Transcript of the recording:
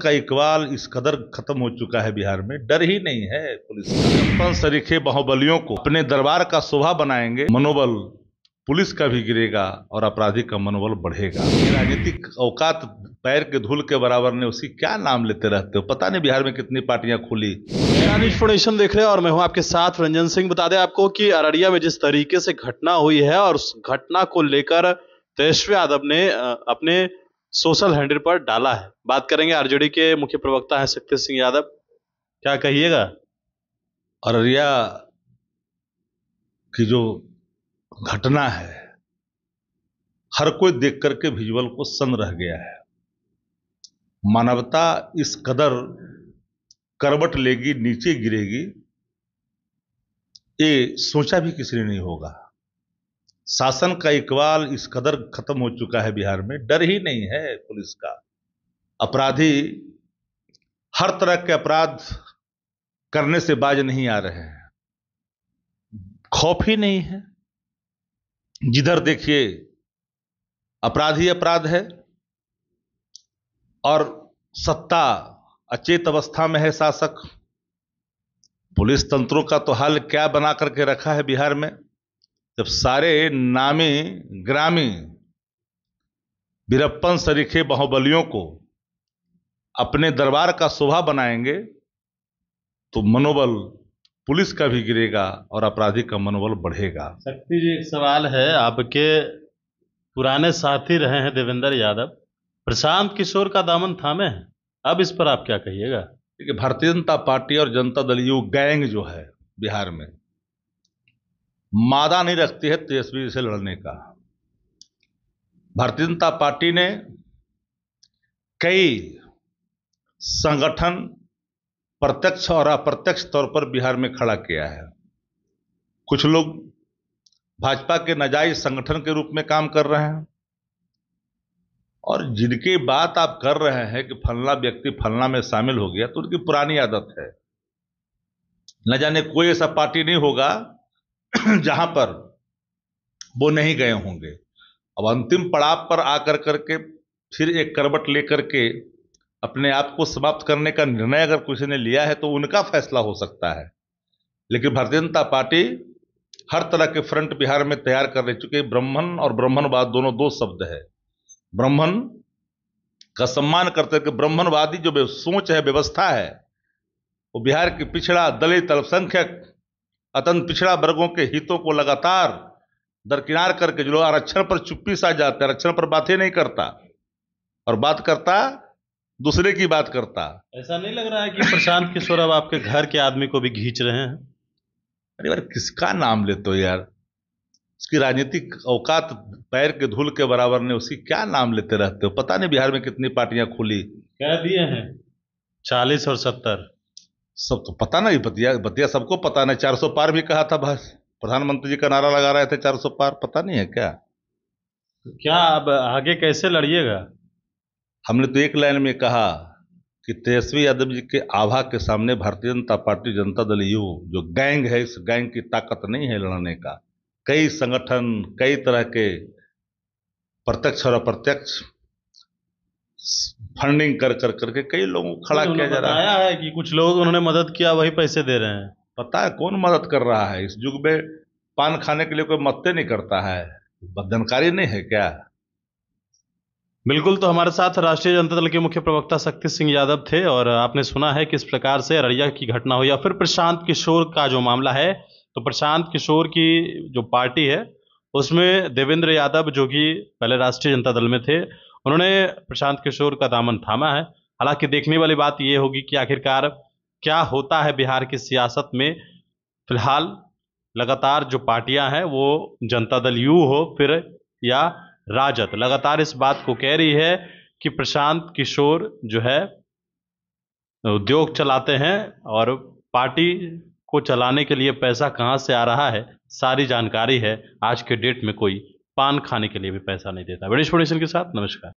का इकबाल इस कदर खत्म हो चुका है बिहार में, डर ही नहीं है पुलिस का। सरीखे बाहुबलियों को अपने दरबार का शोभा बनाएँगे, मनोबल पुलिस का भी गिरेगा और अपराधी का मनोबल बढ़ेगा। राजनीतिक औकात पैर के धूल के बराबर ने उसी क्या नाम लेते रहते हो? पता नहीं बिहार में कितनी पार्टियाँ खुली। फाउंडेशन देख रहे हैं और मैं हूँ आपके साथ, रंजन सिंह। बता दें आपको कि अररिया में जिस तरीके से घटना हुई है और उस घटना को लेकर तेजस्वी यादव ने अपने सोशल हैंडल पर डाला है। बात करेंगे आरजेडी के मुख्य प्रवक्ता है शक्ति सिंह यादव। क्या कहिएगा? अररिया की जो घटना है, हर कोई देख करके विजुअल को सन रह गया है। मानवता इस कदर करवट लेगी, नीचे गिरेगी, ये सोचा भी किसी ने नहीं होगा। शासन का इकबाल इस कदर खत्म हो चुका है बिहार में, डर ही नहीं है पुलिस का। अपराधी हर तरह के अपराध करने से बाज नहीं आ रहे हैं। खौफ ही नहीं है। जिधर देखिए, अपराध ही अपराध है और सत्ता अचेत अवस्था में है शासक। पुलिस तंत्रों का तो हाल क्या बना करके रखा है बिहार में? जब सारे नामी ग्रामी बीरप्पन सरीखे बाहुबलियों को अपने दरबार का शोभा बनाएँगे तो मनोबल पुलिस का भी गिरेगा और अपराधी का मनोबल बढ़ेगा। शक्ति जी एक सवाल है आपके पुराने साथी रहे हैं देवेंद्र यादव। प्रशांत किशोर का दामन थामे हैं। अब इस पर आप क्या कहिएगा? देखिए भारतीय जनता पार्टी और जनता दल यू गैंग जो है बिहार में मादा नहीं रखती है तेजस्वी से लड़ने का। भारतीय जनता पार्टी ने कई संगठन प्रत्यक्ष और अप्रत्यक्ष तौर पर बिहार में खड़ा किया है। कुछ लोग भाजपा के नजायज संगठन के रूप में काम कर रहे हैं और जिनकी बात आप कर रहे हैं कि फलना व्यक्ति फलना में शामिल हो गया तो उनकी पुरानी आदत है। न जाने कोई ऐसा पार्टी नहीं होगा जहाँ पर वो नहीं गए होंगे। अब अंतिम पड़ाव पर आकर करके फिर एक करवट लेकर के अपने आप को समाप्त करने का निर्णय अगर किसी ने लिया है तो उनका फैसला हो सकता है। लेकिन भारतीय जनता पार्टी हर तरह के फ्रंट बिहार में तैयार कर ले चुके ब्राह्मण और ब्राह्मणवाद दोनों दो शब्द है। ब्राह्मण का सम्मान करते कि ब्राह्मणवादी जो सोच है, व्यवस्था है, वो बिहार की पिछड़ा दलित अल्पसंख्यक अतंत पिछड़ा वर्गों के हितों को लगातार दरकिनार करके जो लोग आरक्षण पर चुप्पी सा जाते आरक्षण पर बातें नहीं करता और बात करता दूसरे की बात करता। ऐसा नहीं लग रहा है कि प्रशांत किशोर अब आपके घर के आदमी को भी घींच रहे हैं? अरे यार किसका नाम लेते हो यार? उसकी राजनीतिक औकात पैर के धूल के बराबर ने उसकी क्या नाम लेते रहते हो? पता नहीं बिहार में कितनी पार्टियाँ खुली। कह दिए हैं चालीस और सत्तर। सब तो पता नहीं बतिया बतिया सबको पता नहीं। चार सौ पार भी कहा था बस। प्रधानमंत्री जी का नारा लगा रहे थे चार सौ पार। पता नहीं है क्या? क्या अब आगे कैसे लड़िएगा? हमने तो एक लाइन में कहा कि तेजस्वी यादव जी के आभा के सामने भारतीय जनता पार्टी जनता दल यू जो गैंग है इस गैंग की ताकत नहीं है लड़ने का। कई संगठन कई तरह के प्रत्यक्ष और अप्रत्यक्ष फंडिंग कर कर करके कई लोगों को खड़ा किया जा रहा है। कि कुछ लोग उन्होंने मदद किया वही पैसे दे रहे हैं। पता है कौन मदद कर रहा है? इस युग में पान खाने के लिए कोई मत्ते नहीं करता है। जानकारी नहीं है क्या? बिल्कुल तो हमारे साथ राष्ट्रीय जनता दल के मुख्य प्रवक्ता शक्ति सिंह यादव थे और आपने सुना है किस प्रकार से अररिया की घटना हुई। या फिर प्रशांत किशोर का जो मामला है तो प्रशांत किशोर की जो पार्टी है उसमें देवेंद्र यादव जो कि पहले राष्ट्रीय जनता दल में थे उन्होंने प्रशांत किशोर का दामन थामा है। हालाँकि देखने वाली बात यह होगी कि आखिरकार क्या होता है बिहार की सियासत में? फ़िलहाल लगातार जो पार्टियाँ हैं, वो जनता दल यू हो, फिर या राजद। लगातार इस बात को कह रही है कि प्रशांत किशोर जो है, उद्योग चलाते हैं और पार्टी को चलाने के लिए पैसा कहाँ से आ रहा है? सारी जानकारी है। आज के डेट में कोई पान खाने के लिए भी पैसा नहीं देता। ब्रिटिश फाउंडेशन के साथ नमस्कार।